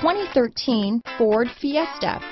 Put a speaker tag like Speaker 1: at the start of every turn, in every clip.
Speaker 1: 2013 Ford Fiesta.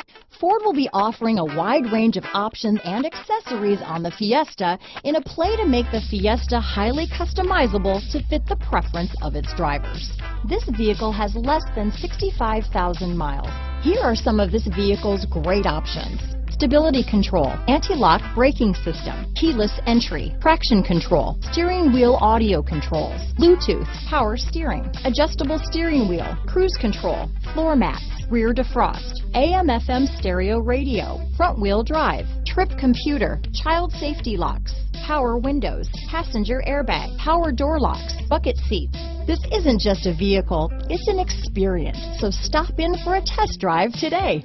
Speaker 1: Ford will be offering a wide range of options and accessories on the Fiesta in a play to make the Fiesta highly customizable to fit the preference of its drivers. This vehicle has less than 65,000 miles. Here are some of this vehicle's great options stability control, anti-lock braking system, keyless entry, traction control, steering wheel audio controls, Bluetooth, power steering, adjustable steering wheel, cruise control, floor mats, rear defrost, AM FM stereo radio, front wheel drive, trip computer, child safety locks, power windows, passenger airbag, power door locks, bucket seats. This isn't just a vehicle, it's an experience. So stop in for a test drive today.